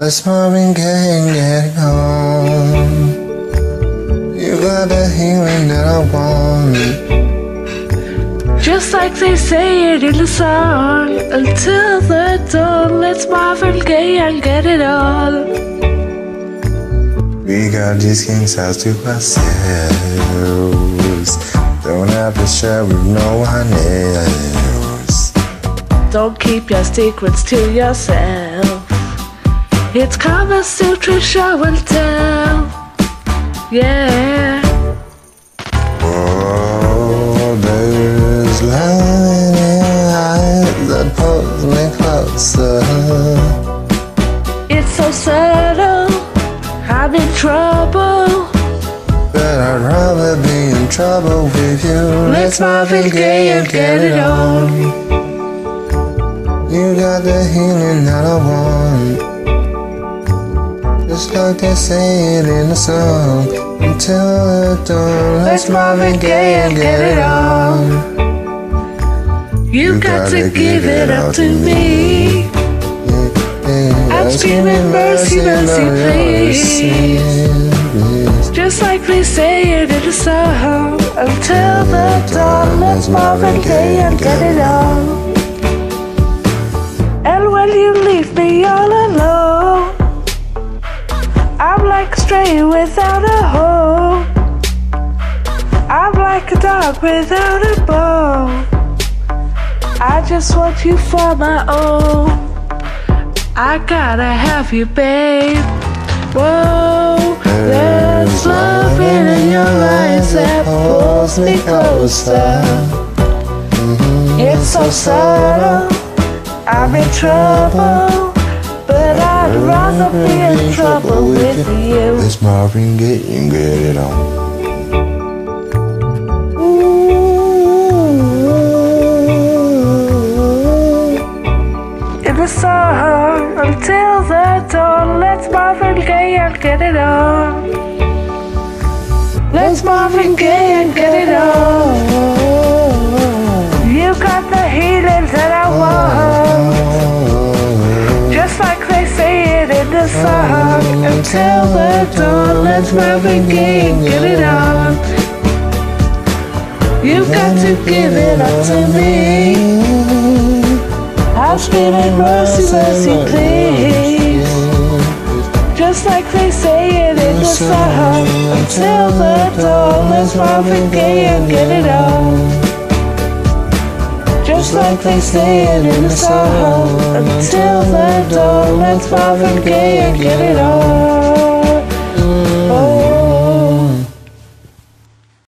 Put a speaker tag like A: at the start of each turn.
A: Let's Marvin Gaye and get it on. You got the healing that I want.
B: Just like they say it in the song. Until the dawn, let's Marvin Gaye and get it on.
A: We got these kings house to ourselves. Don't have to share with no one else.
B: Don't keep your secrets to yourself. It's Kama Sutra show and tell. Yeah.
A: Oh, there's light in eyes that pulls me closer.
B: It's so subtle. I'm in trouble.
A: But I'd rather be in trouble with you.
B: Let's Marvin Gaye and get it on.
A: You got the healing that I want. Just like they say it in the song. Until the dawn, let's Marvin Gaye and get it on.
B: You got to give it up to me. I'm screaming mercy, mercy, please. Just like they say it in the song. Until the dawn, let's Marvin Gaye and get it on. Like a stray without a home. I'm like a dog without a bone. I just want you for my own. I gotta have you, babe. Whoa, there's love in your eyes that pulls me closer. It's so subtle. I'm in trouble, I'd rather be in trouble with you.
A: Let's Marvin Gaye and get it on.
B: In the song until the dawn, let's Marvin Gaye and get it on. Let's Marvin Gaye and get it on. You got the healing that I want. It the. Until the dawn, let's and get it on. You've got to give it up to me. I'm screaming mercy, mercy, please. Just like they say it in the song. Until the dawn, let's Marvin Gaye and get it on. Just like they say it in the song. Until the dawn, let's Marvin Gaye and get it on.